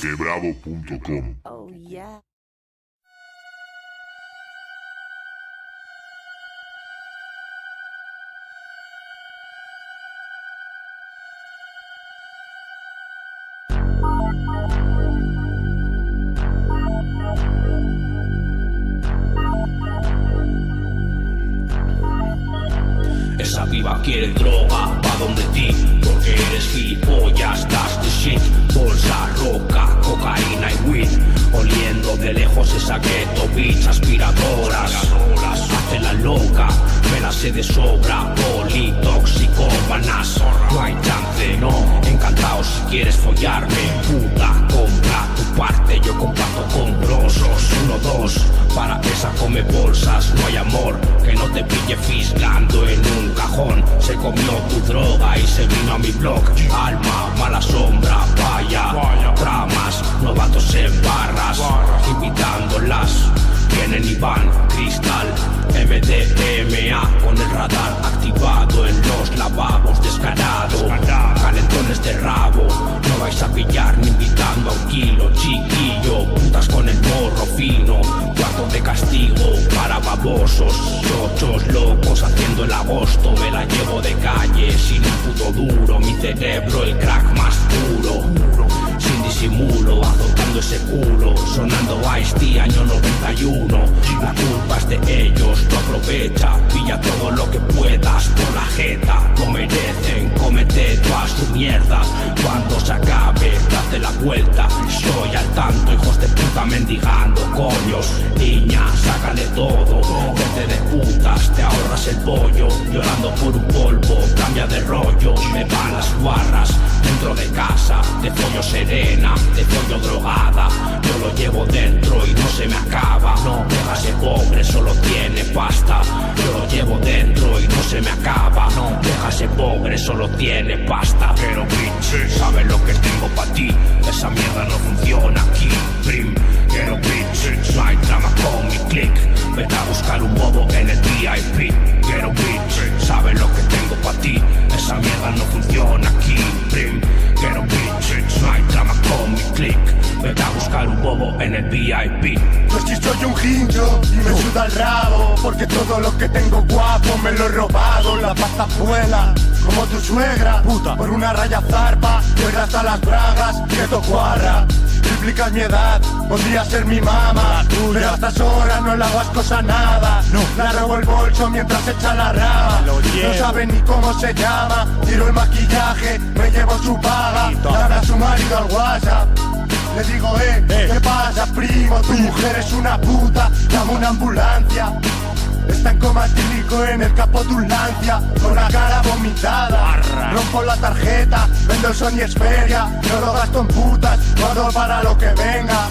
Quebravo.com Oh yeah. Esa piba quiere droga, pa' donde ti, eres gilipollas, das the shit. Bolsa, roca, cocaína y weed, oliendo de lejos esa ghetto bitch, aspiradoras, hace la loca, me la sé de sobra, politoxicómanas, no hay chance, no, encantado si quieres follarme, puta, compra tu parte, yo comparto dos, para esa come bolsas, no hay amor, que no te pille fisgando en un cajón, se comió tu droga y se vino a mi blog, alma, mala sombra, chochos locos haciendo el agosto, me la llevo de calle sin un puto duro, mi cerebro el crack ese culo, sonando Ice-T año 91, la culpa es de ellos, tú aprovecha, pilla todo lo que puedas por la jeta, no merecen, comete toda su mierda, cuando se acabe, date la vuelta, estoy al tanto, hijos de puta mendigando, coños, niña, sácale todo, vete de putas, te ahorras el pollo, llorando por un polvo, cambia de rollo, me van las guarras, dentro de casa, de pollo serena, drogada, yo lo llevo dentro y no se me acaba, no, déjase pobre, solo tiene pasta, yo lo llevo dentro y no se me acaba, no, déjase pobre, solo tiene pasta, pero bitch, sabes lo que tengo para ti, esa mierda no funciona buscar un bobo en el VIP. Pues si soy un hincho y me suda el rabo Porque todo lo que tengo guapo me lo he robado. La pasta vuela como tu suegra Puta, por una raya zarpa Llega hasta las bragas, que tocuarra Triplicas mi edad, podría ser mi mamá Pero a estas horas no le hago ascos a nada. No. La robo el bolso mientras echa la rama No sabe ni cómo se llama. Tiro el maquillaje, me llevo su paga. Dame a su marido al WhatsApp le digo, eh, ¿qué pasa, primo? Tu mujer es una puta, dame una ambulancia. Está en coma etílico en el capó de un lancia, con la cara vomitada. Rompo la tarjeta, vendo el Sony Xperia, no lo gasto en putas, guardo para lo que venga.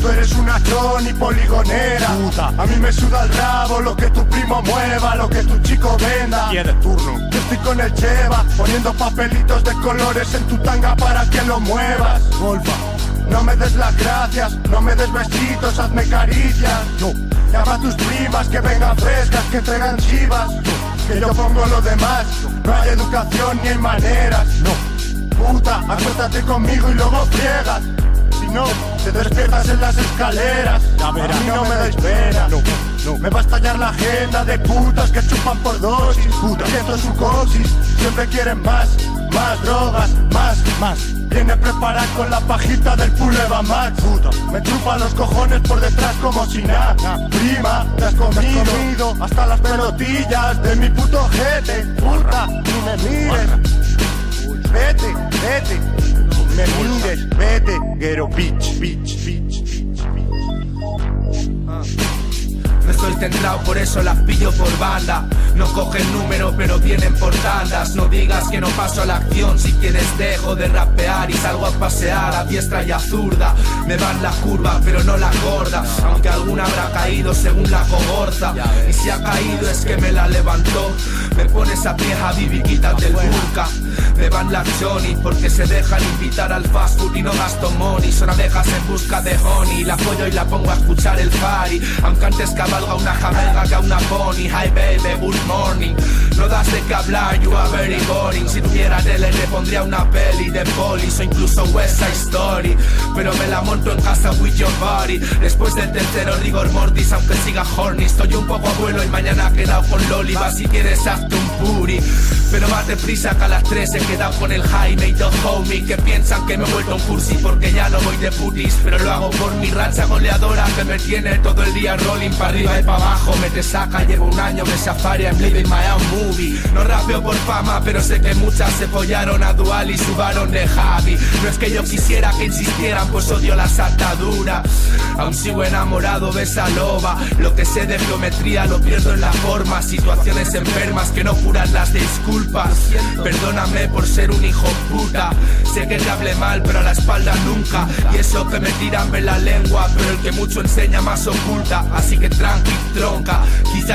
Tú eres una Johnny poligonera. A mí me suda el rabo lo que tu primo mueva, lo que tu chico venda. de turno. Yo estoy con el Cheva, poniendo papelitos de colores en tu tanga para que lo muevas. Golfa. No me des las gracias, no me des besitos, hazme caricias. No. Llama a tus primas que vengan frescas, que traigan chivas. Que yo pongo lo demás. No hay educación ni hay maneras. No. Puta, acuéstate conmigo y luego friegas. Si no, te despiertas en las escaleras. A mí no me des pena. No, no. Me va a estallar la agenda de putas que chupan por dosis. Puta, siento su coxis. Siempre quieren más, más drogas, más, Más. Viene preparado con la pajita del puleva Max Puta. Me chupa los cojones por detrás como si nada. Prima, te has comido, hasta las pelotillas de mi puto jete. Puta, ni me mires. Vete, vete. Me mires, vete bitch, bitch, bitch, bitch, centrado, por eso las pillo por banda. No cogen número, pero vienen por tandas. No digas que no paso a la acción. Si quieres, dejo de rapear y salgo a pasear a diestra y a zurda. Me van la curva, pero no la gorda. Aunque alguna habrá caído según la cogorza. Y si ha caído es que me la levantó. Me pones a pie, Habibi, quítate el burka. Me van las Johnny porque se dejan invitar al fast food y no gasto money. Son abejas en busca de honey. La apoyo y la pongo a escuchar el party. Aunque antes cavaba salga una jamaica que a una pony Hi baby, good morning. No das de qué hablar, you are very boring. Si tuviera tele le pondría una peli de polis O incluso West Side Story Pero me la monto en casa with your body. Después del tercero rigor mortis aunque siga horny. Estoy un poco abuelo y mañana quedado con Loli. Va si quieres hazte un puri. Pero más deprisa que a las 3 he quedado con el Jaime y dos homies Que piensan que me he vuelto un cursi porque ya no voy de putis. Pero lo hago por mi racha goleadora que me tiene todo el día rolling para arriba y para abajo. Me te saca, llevo un año de safari, I'm living my own movie No rapeo por fama, pero sé que muchas se follaron a Dual y subaron de Javi No es que yo quisiera que insistieran, pues odio la saltadura Aún sigo enamorado de esa loba Lo que sé de geometría lo pierdo en la forma Situaciones enfermas que no curan las disculpas Perdóname por ser un hijo puta. Sé que te hablé mal, pero a la espalda nunca. Y eso que me tiran en la lengua, pero el que mucho enseña más oculta. Así que tranqui, tronca.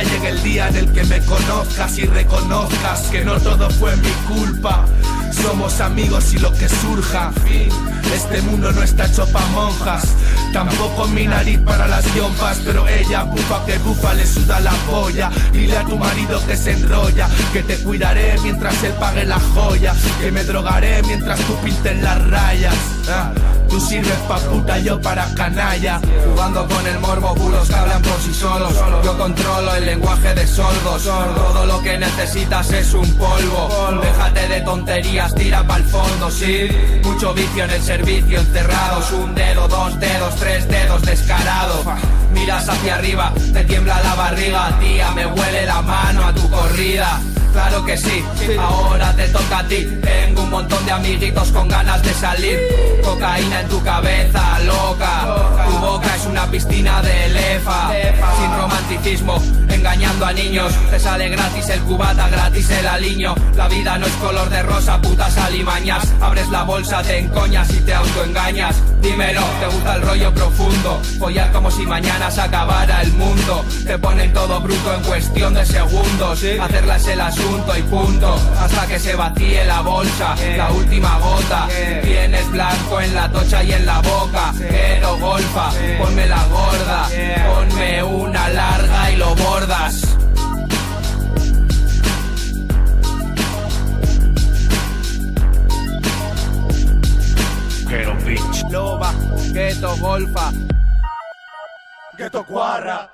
Llegue el día en el que me conozcas y reconozcas que no todo fue mi culpa. Somos amigos y lo que surja. Este mundo no está hecho pa' monjas. Tampoco mi nariz para las yompas. Pero ella bufa que bufa le suda la polla. Dile a tu marido que se enrolla. Que te cuidaré mientras él pague la joya. Que me drogaré mientras tú pintes las rayas. Ah, Tú sirves pa' puta, yo para canalla. Jugando con el morbo, bulos que hablan por sí solos. Yo controlo el lenguaje de sordos. Todo lo que necesitas es un polvo. Déjate de tonterías, tira pa'l fondo, sí. Mucho vicio en el servicio, encerrados. Un dedo, dos dedos, tres dedos, descarado. Miras hacia arriba, te tiembla la barriga, tía, me huele la mano a tu corrida. Claro que sí, ahora te toca a ti. Tengo un montón de amiguitos con ganas de salir. Cocaína en tu cabeza, loca. Tu boca es una piscina de lefa. Sin romanticismo, engañando a niños. Te sale gratis el cubata, gratis el aliño. La vida no es color de rosa, putas alimañas. Abres la bolsa, te encoñas y te autoengañas. Dímelo, te gusta el rollo profundo. Follar como si mañana se acabara el mundo. Te ponen todo bruto en cuestión de segundos. Hacerla es el asunto y punto. Hasta que se vacíe la bolsa, la última gota. Tienes blanco en la tocha y en la boca. Quiero golfa, ponme la gorda. Ponme una larga y lo bordas. Quiero bitch. Loba, gueto, golfa. Ghetto Cuarra,